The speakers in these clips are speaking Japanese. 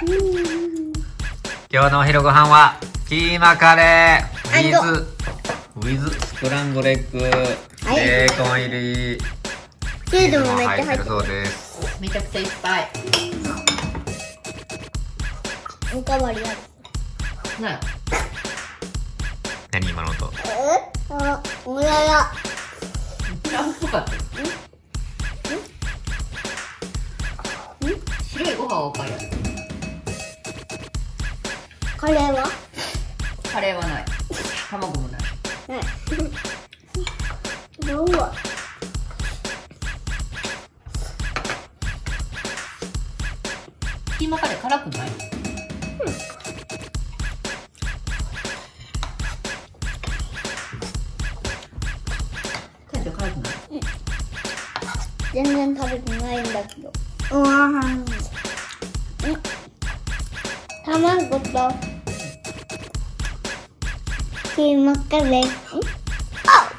今日のお昼ご飯はキーマカレー。ウィズウィズスクランブルエッグはい。ベーコン入り。チーズもめっちゃ入ってる。そうです。めちゃくちゃいっぱい。おかわりある。なあ何今の音？え？あおややフランっぽかった。白いご飯はおかわりあるカレーは？カレーはない。卵もない。ないどう？はキーマカレー辛くない？大将辛くない？全然食べてないんだけど。うわん。卵とキーマカレーんあ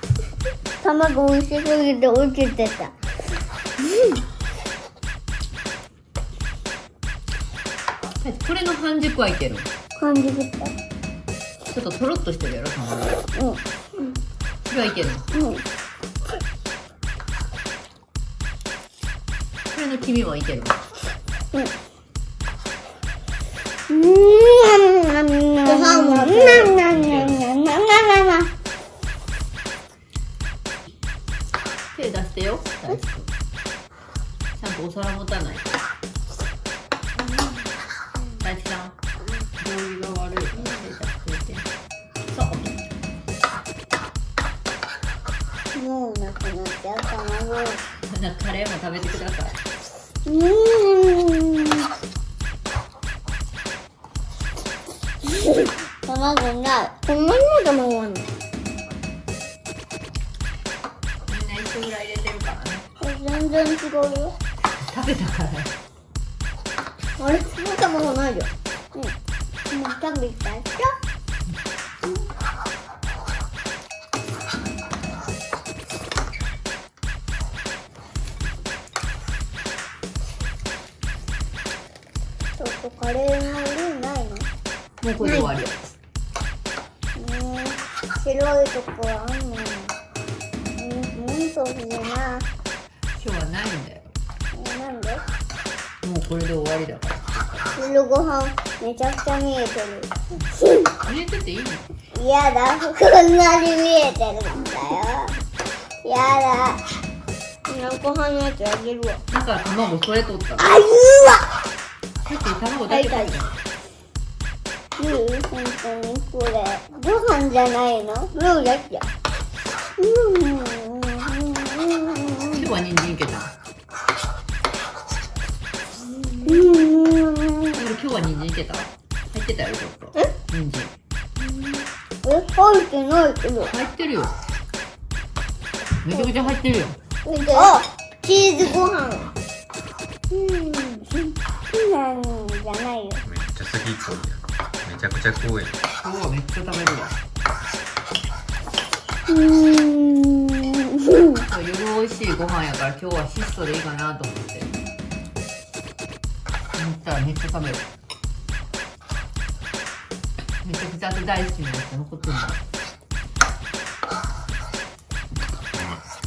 卵美味しすぎて落ちてた。これの半熟はいける。感じて？たちょっととろっとしてるやろ卵。うん。それはいけるこうん。れの黄身はいけるうんうん手出してよ。ちゃんとお皿持たない。大輔さん。が悪い。そう。もうなくなっちゃな。カレーも食べてください。うん卵がこんなにも卵あんの？みんな一緒ぐらい入れてるからね。全然違うよ。食べたから。あれその卵ないよ。うん。もう食べたじゃちょっとカレーのルーないのもうこれで終わりよね白いとこあんのうんうんそうだな今日はないんだよえなんでもうこれで終わりだから。昼ご飯めちゃくちゃ見えてる。入れてていいのやだこんなに見えてるんだよ。やだご飯のやつあげるわ。だから卵それ取った。のあゆさっき卵だけ取ったうわゆう本当にこれ。ご飯じゃないの？ルーだっけ。うん今日は人参いけた？うん今日は人参いけた？入ってたよちょっと。人参。え入ってないけど。入ってるよ。めちゃくちゃ入ってるよ。見て。あ！チーズご飯。うん。なんじゃないよ。めっちゃ好きっぽいやんめちゃくちゃ濃い。今日はめっちゃ食べるわ。うん。夜美味しいご飯やから今日は質素でいいかなと思って。思ったらめっちゃ食べる。めちゃくちゃ大好きなやつ残ってるの。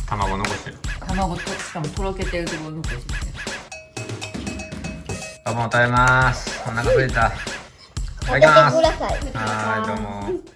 卵残してる。卵としかもとろけてるところ残しててどうも食べます。お腹空いたいただき開けてください。はーいどうも